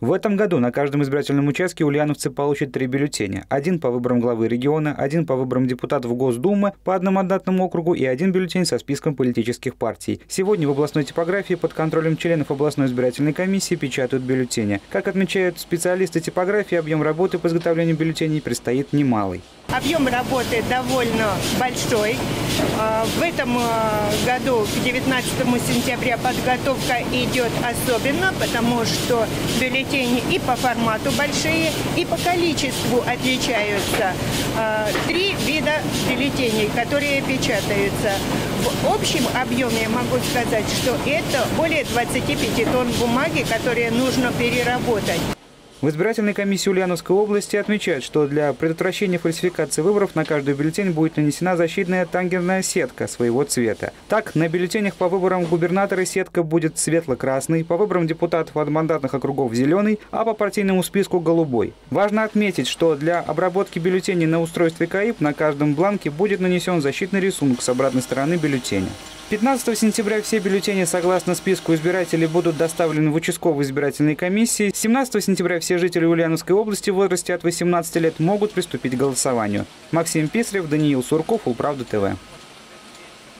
В этом году на каждом избирательном участке ульяновцы получат три бюллетеня. Один по выборам главы региона, один по выборам депутатов Госдумы по одномандатному округу и один бюллетень со списком политических партий. Сегодня в областной типографии под контролем членов областной избирательной комиссии печатают бюллетени. Как отмечают специалисты типографии, объем работы по изготовлению бюллетеней предстоит немалый. Объем работы довольно большой. А, в этом а, году, к 19 сентября, подготовка идет особенно, потому что бюллетени и по формату большие, и по количеству отличаются. А, три вида бюллетеней, которые печатаются. В общем объеме могу сказать, что это более 25 тонн бумаги, которые нужно переработать. В избирательной комиссии Ульяновской области отмечают, что для предотвращения фальсификации выборов на каждый бюллетень будет нанесена защитная тангерная сетка своего цвета. Так, на бюллетенях по выборам губернатора сетка будет светло-красный, по выборам депутатов от мандатных округов зеленый, а по партийному списку голубой. Важно отметить, что для обработки бюллетеней на устройстве КАИП на каждом бланке будет нанесен защитный рисунок с обратной стороны бюллетеня. 15 сентября все бюллетени согласно списку избирателей будут доставлены в участковые избирательные комиссии. 17 сентября все жители Ульяновской области в возрасте от 18 лет могут приступить к голосованию. Максим Писарев, Даниил Сурков, Управда ТВ.